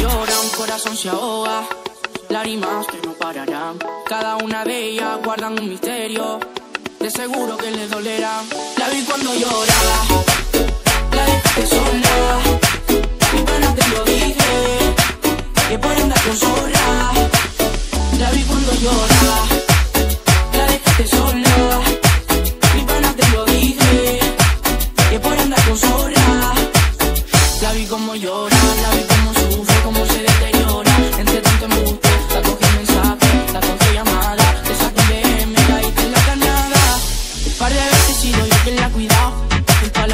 llora, un corazón se ahoga. Lágrimas que no pararán. Cada una de ellas guardan un misterio. De seguro que le dolerá. La vi cuando llora. La dejaste sola. Mi pana te lo dije. Que por andar con zorra. La vi cuando llora. La dejaste sola. Mi pana te lo dije. Que por andar con zorra. La vi como llora,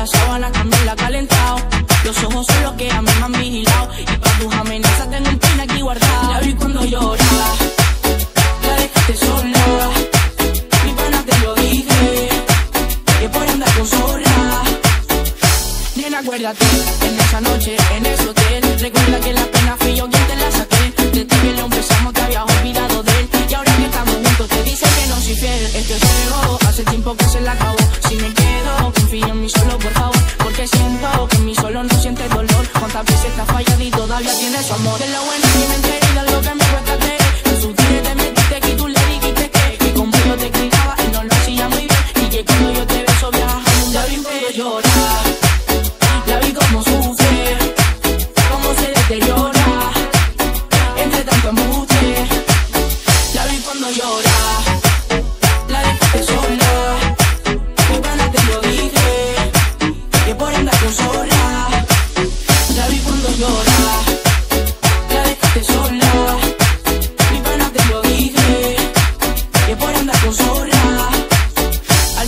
la sábana también la calentado. Los ojos son los que a mí me han vigilado. Y para tus amenazas tengo un pin aquí guardado. La vi cuando llora, la dejaste sola. Mi pana te lo dije, que por andar con zorra. Nena, acuérdate, en esa noche, en ese hotel Recuerda que la pena fui yo quien te la saqué Desde que lo empezamos te habías olvidado de él Y ahora que estamos juntos te dice que no soy fiel Esto es juego, hace tiempo que se la acabó. Si me quedo, confío en mí solo, por favor. Porque siento que en mí solo no siente dolor. Cuántas veces te has fallado y todavía tienes su amor De lo bueno me lo que me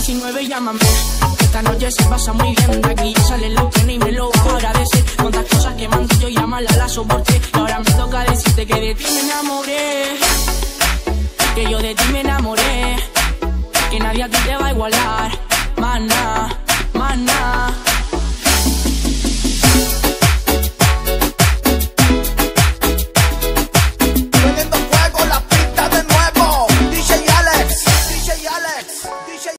19, llámame. Esta noche se pasa muy bien, de aquí ya sale lo que ni me lo vas a agradecer. Cuántas cosas que mando yo ya malas la soporté. Ahora me toca decirte que de ti me enamoré. Que yo de ti me enamoré. Que nadie a ti te va a igualar, mana.